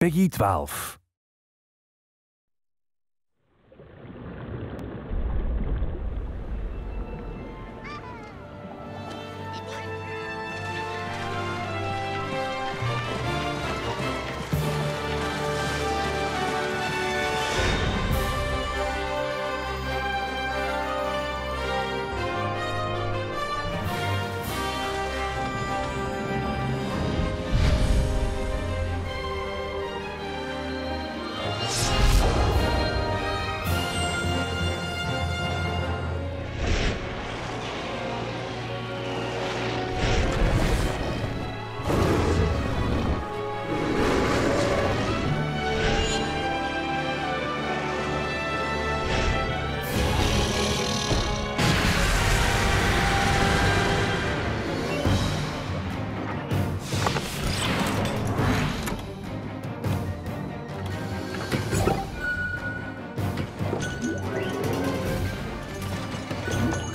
Peggy 12. Thank you.